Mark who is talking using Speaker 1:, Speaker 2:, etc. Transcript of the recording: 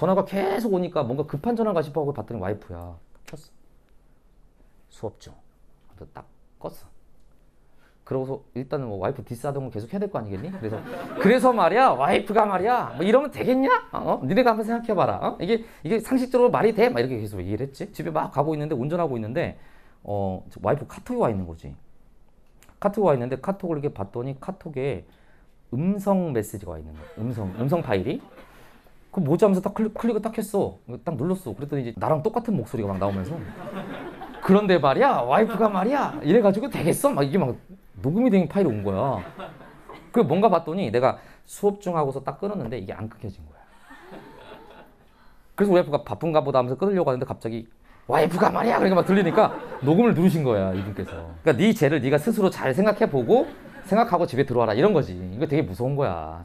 Speaker 1: 전화가 계속 오니까 뭔가 급한 전환가 싶어 하고 봤더니 와이프야. 켰어. 수업 중. 딱 껐어. 그러고서 일단은 뭐 와이프 diss하던 거 계속 해야 될 거 아니겠니? 그래서 그래서 말이야 와이프가 말이야 뭐 이러면 되겠냐? 어? 니네가 한번 생각해봐라. 어? 이게 이게 상식적으로 말이 돼? 막 이렇게 계속 얘기를 했지. 집에 막 가고 있는데 운전하고 있는데 어 와이프 카톡이 와 있는 거지. 카톡이 와 있는데 카톡을 이렇게 봤더니 카톡에 음성 메시지가 와 있는 거야. 음성 음성 파일이. 그 뭐지 하면서 딱 클릭, 클릭을 딱 했어. 딱 눌렀어. 그랬더니 이제 나랑 똑같은 목소리가 막 나오면서 그런데 말이야 와이프가 말이야 이래가지고 되겠어? 막 이게 막 녹음이 된 파일이 온 거야. 그 뭔가 봤더니 내가 수업 중 하고서 딱 끊었는데 이게 안 끊겨진 거야. 그래서 와이프가 바쁜가 보다 하면서 끊으려고 하는데 갑자기 와이프가 말이야 그렇게 막 들리니까 녹음을 누르신 거야 이분께서. 그러니까 네 죄를 네가 스스로 잘 생각해 보고 생각하고 집에 들어와라 이런 거지. 이거 되게 무서운 거야.